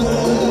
Oh.